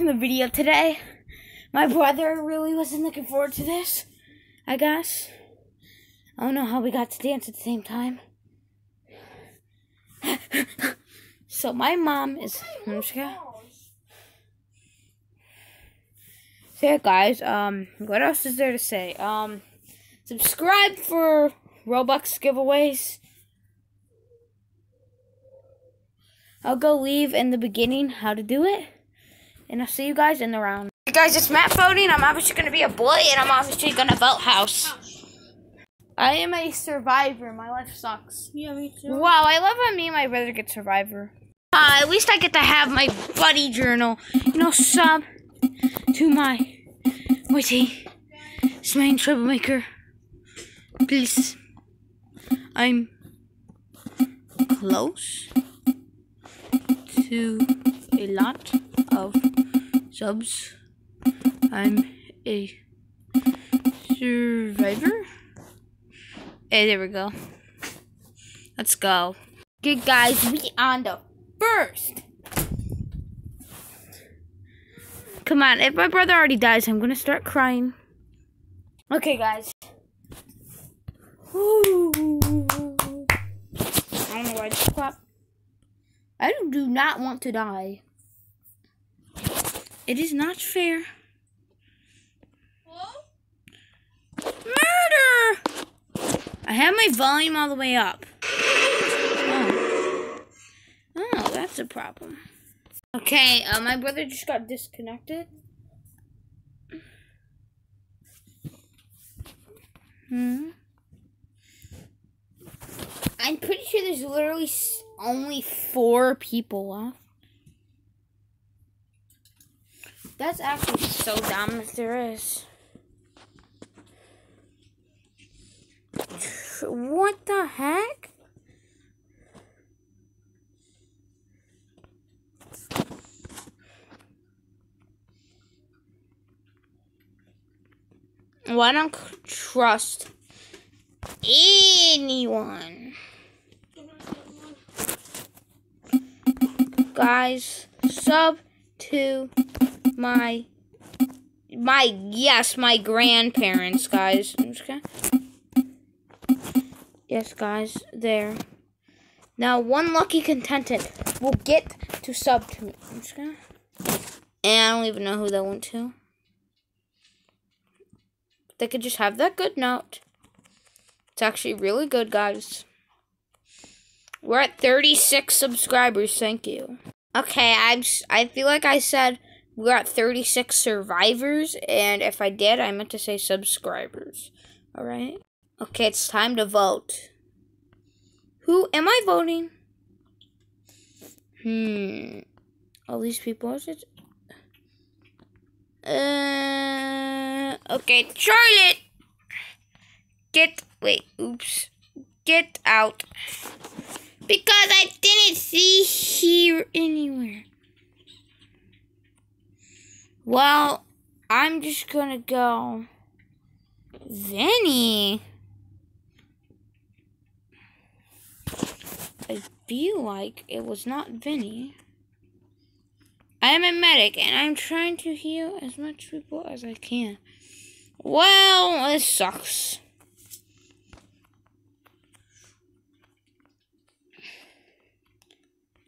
in the video today. My brother really wasn't looking forward to this, I guess. I don't know how we got to dance at the same time. so my mom is. I'm just gonna, so yeah, guys. Um, what else is there to say? Um, subscribe for Robux giveaways. I'll go leave in the beginning how to do it. And I'll see you guys in the round. Hey guys, it's Matt voting. I'm obviously going to be a boy, and I'm obviously going to vote house. I am a survivor. My life sucks. Yeah, me too. Wow, I love how me and my brother get survivor. Uh, at least I get to have my buddy journal. You know, sub to my my team. Main troublemaker. Please. I'm close to a lot of subs. I'm a survivor. Hey, there we go. Let's go. Okay, guys, we on the first. Come on, if my brother already dies, I'm gonna start crying. Okay, guys. Ooh. I don't know why I just. I do not want to die. It is not fair. Murder! I have my volume all the way up. Oh, oh that's a problem. Okay, uh, my brother just got disconnected. Hmm. I'm pretty sure there's literally only four people left. That's actually so dumb if there is. What the heck? Why don't trust anyone. Guys, sub to my my yes, my grandparents, guys. Yes, guys, there. Now, one lucky contented will get to sub to me. I'm just gonna. And I don't even know who that went to. They could just have that good note. It's actually really good, guys. We're at 36 subscribers. Thank you. Okay, I'm. I feel like I said we're at 36 survivors, and if I did, I meant to say subscribers. All right. Okay, it's time to vote. Who am I voting? Hmm. All these people. Is it? Uh. Okay, Charlotte. Get. Wait. Oops. Get out. Because I didn't see here anywhere. Well, I'm just gonna go. Vinny. I feel like it was not Vinny. I am a medic and I'm trying to heal as much people as I can. Well, it sucks.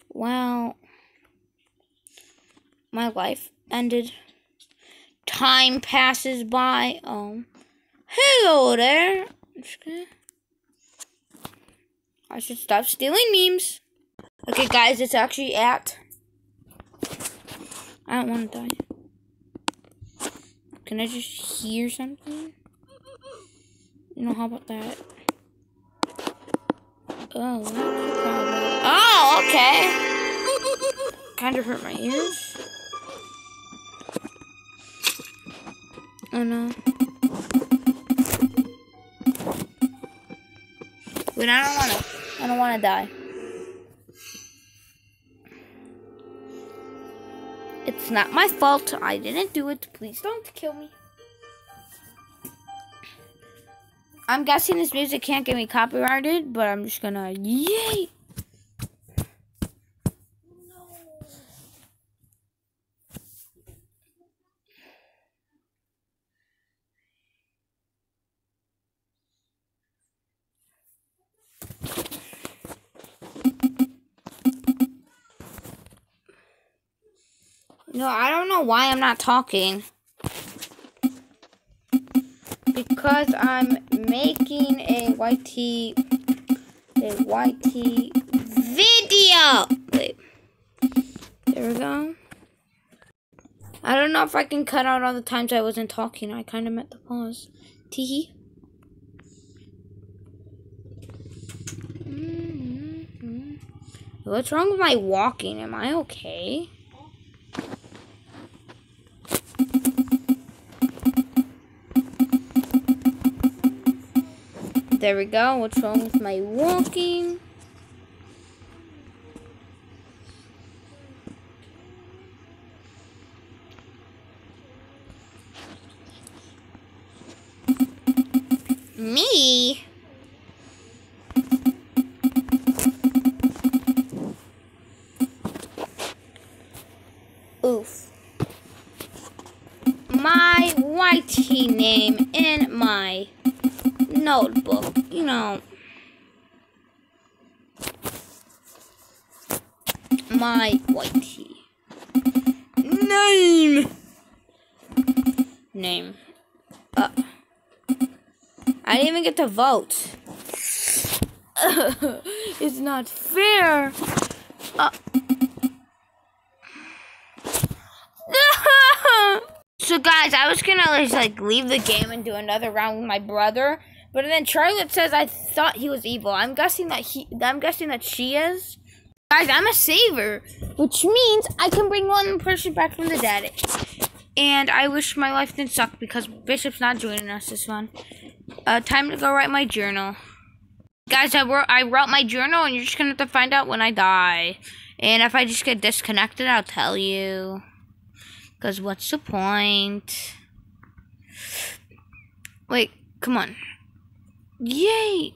Well, my life ended. Time passes by. Um, hello there. I should stop stealing memes. Okay, guys, it's actually at. I don't want to die. Can I just hear something? You know, how about that? Oh, oh, okay. Kind of hurt my ears. Oh no. Wait, I don't wanna. I don't wanna die. It's not my fault. I didn't do it. Please don't kill me. I'm guessing this music can't get me copyrighted, but I'm just gonna yay. No, I don't know why I'm not talking. Because I'm making a YT a YT video. Wait. There we go. I don't know if I can cut out all the times I wasn't talking. I kind of meant to pause. Tee. Mm-hmm. What's wrong with my walking? Am I okay? There we go. What's wrong with my walking? Me? Oof. My whitey name notebook, you know. My YT. Name! Name. Uh. I didn't even get to vote. it's not fair. Uh. so guys, I was gonna just like leave the game and do another round with my brother, but then Charlotte says I thought he was evil. I'm guessing that he. I'm guessing that she is. Guys, I'm a saver, which means I can bring one person back from the dead. And I wish my life didn't suck because Bishop's not joining us this one. Uh, time to go write my journal. Guys, I wrote, I wrote my journal, and you're just gonna have to find out when I die. And if I just get disconnected, I'll tell you. Because what's the point? Wait, come on. Yay!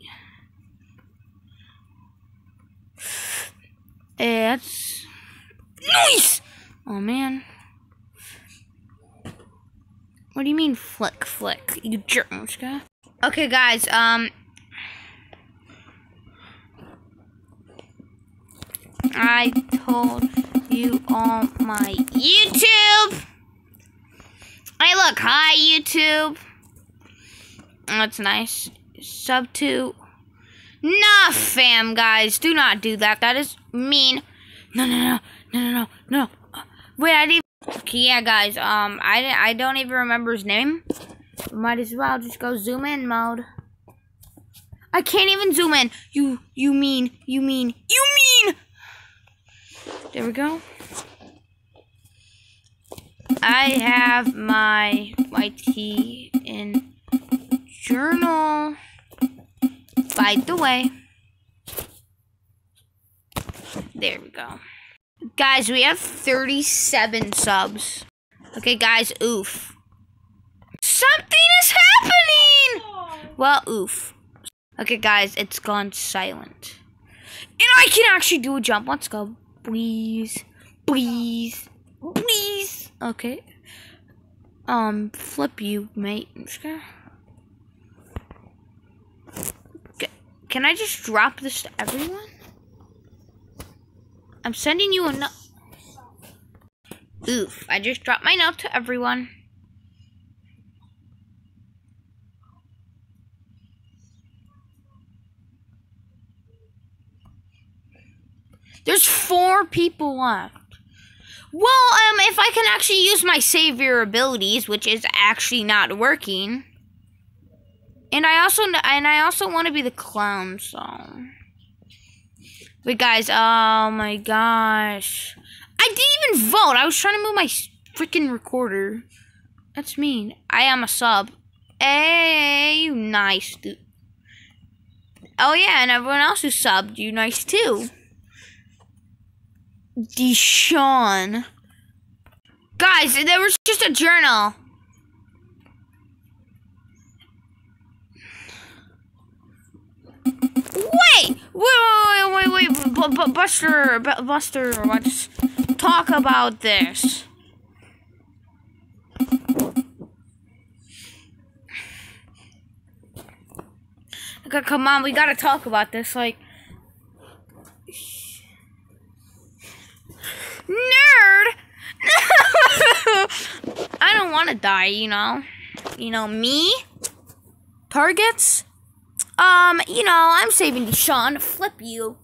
That's... Nice! Oh, man. What do you mean flick flick? You jerk, guy. Okay, guys, um... I told you on my YouTube! Hey, look, hi, YouTube! That's nice. Sub to... Nah, fam, guys, do not do that. That is mean. No, no, no, no, no, no, no. Wait, I didn't... Okay, yeah, guys, um, I, I don't even remember his name. Might as well just go zoom in mode. I can't even zoom in. You, you mean, you mean, you mean. There we go. I have my YT in journal. By the way. There we go. Guys, we have 37 subs. Okay, guys, oof. Something is happening! Well, oof. Okay, guys, it's gone silent. And I can actually do a jump. Let's go. Please. Please. Please. Okay. Um, flip you, mate. Can I just drop this to everyone? I'm sending you a note. Oof, I just dropped my note to everyone. There's four people left. Well, um, if I can actually use my savior abilities, which is actually not working, and I also and I also want to be the clown, so. Wait, guys. Oh my gosh, I didn't even vote. I was trying to move my freaking recorder. That's mean. I am a sub. Hey, you nice dude. Oh yeah, and everyone else who subbed, you nice too. Deshaun. Guys, there was just a journal. Wait! Wait, wait, wait. B Buster, B Buster, let's talk about this. Okay, come on, we gotta talk about this. Like, Nerd! I don't want to die, you know. You know, me? Targets? Um, you know, I'm saving Sean. Flip you.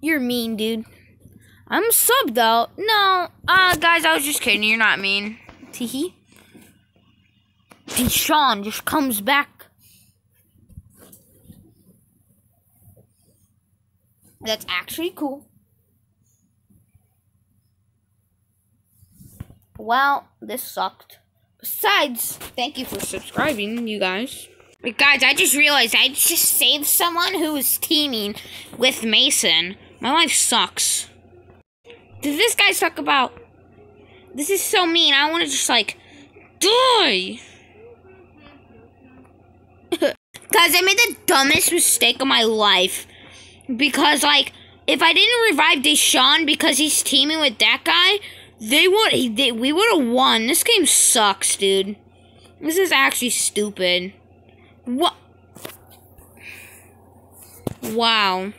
You're mean, dude. I'm subbed out. No. Uh, guys, I was just kidding. You're not mean. Teehee. Deshaun just comes back. That's actually cool. Well, this sucked. Besides, thank you for subscribing, you guys. But guys, I just realized I just saved someone who was teaming with Mason. My life sucks. Does this guy talk about? This is so mean. I want to just like die. Guys, I made the dumbest mistake of my life. Because, like, if I didn't revive Deshaun because he's teaming with that guy, they would they, we would have won. This game sucks, dude. This is actually stupid. What? Wow.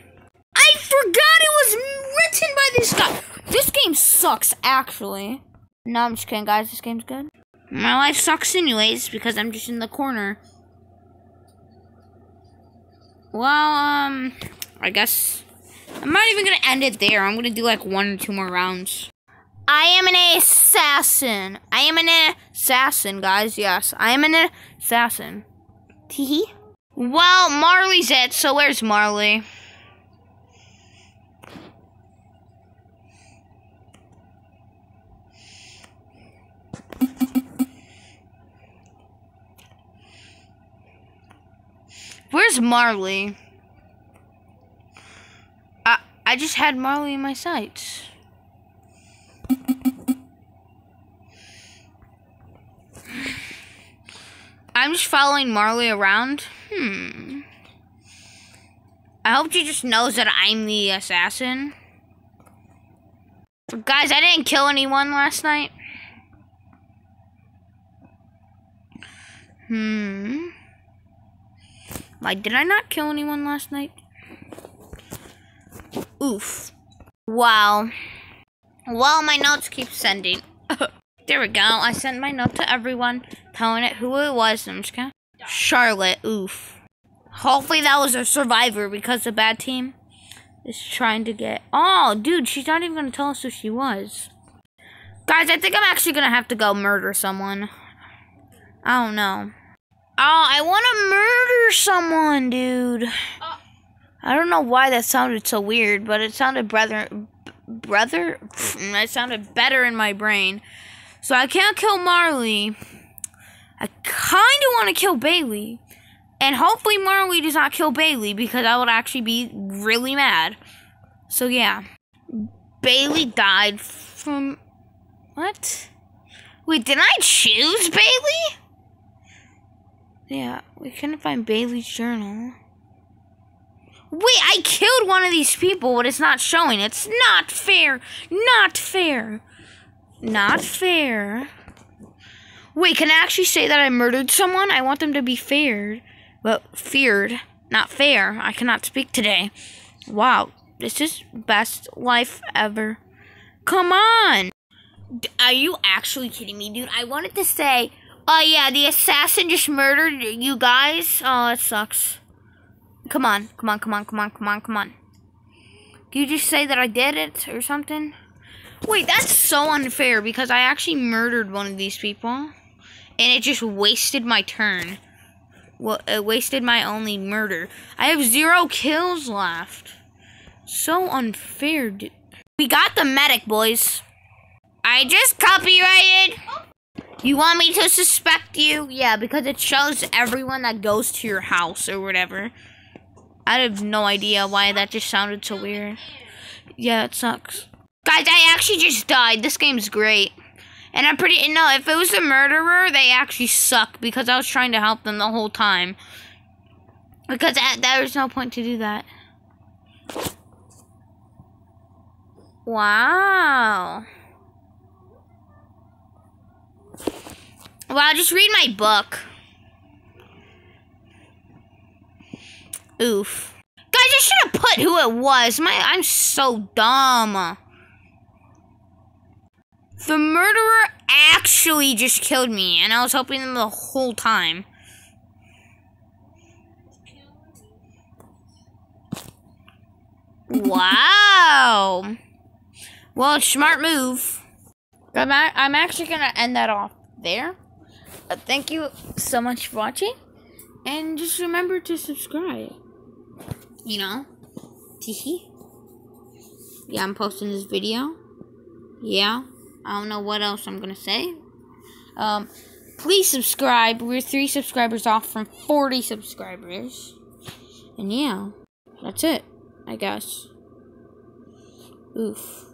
I forgot it was written by this guy. This game sucks, actually. No, I'm just kidding, guys. This game's good. My life sucks anyways because I'm just in the corner. Well, um, I guess I'm not even gonna end it there. I'm gonna do like one or two more rounds. I am an assassin. I am an assassin, guys. Yes, I am an assassin. Tee Well, Marley's it, so where's Marley? Where's Marley? I I just had Marley in my sights. I'm just following Marley around. Hmm. I hope she just knows that I'm the assassin. Guys, I didn't kill anyone last night. Hmm. Why did I not kill anyone last night? Oof. Wow. Well, my notes keep sending. there we go. I sent my note to everyone, telling it who it was. I'm just gonna... Charlotte. Oof. Hopefully that was a survivor because the bad team is trying to get... Oh, dude, she's not even gonna tell us who she was. Guys, I think I'm actually gonna have to go murder someone. I don't know. Oh, I want to murder someone, dude. I don't know why that sounded so weird, but it sounded brother, brother. It sounded better in my brain. So I can't kill Marley. I kind of want to kill Bailey, and hopefully Marley does not kill Bailey because I would actually be really mad. So yeah, Bailey died from what? Wait, did I choose Bailey? Yeah, we couldn't find Bailey's journal. Wait, I killed one of these people, but it's not showing. It's not fair. Not fair. Not fair. Wait, can I actually say that I murdered someone? I want them to be feared. But feared, not fair. I cannot speak today. Wow, this is best life ever. Come on. Are you actually kidding me, dude? I wanted to say Oh, yeah, the assassin just murdered you guys. Oh, it sucks. Come on, come on, come on, come on, come on, come on. Can you just say that I did it or something? Wait, that's so unfair because I actually murdered one of these people. And it just wasted my turn. Well, it wasted my only murder. I have zero kills left. So unfair. Dude. We got the medic, boys. I just copyrighted. You want me to suspect you? Yeah, because it shows everyone that goes to your house or whatever. I have no idea why that just sounded so weird. Yeah, it sucks. Guys, I actually just died. This game's great. And I'm pretty, no, if it was a murderer, they actually suck because I was trying to help them the whole time. Because there was no point to do that. Wow. Well, just read my book. Oof. Guys, I should have put who it was. My, I'm so dumb. The murderer actually just killed me, and I was helping them the whole time. wow. Well, smart move. I'm, I'm actually going to end that off there. Uh, thank you so much for watching. And just remember to subscribe. You know? Teehee. Yeah, I'm posting this video. Yeah. I don't know what else I'm going to say. Um, please subscribe. We're three subscribers off from 40 subscribers. And yeah, that's it, I guess. Oof.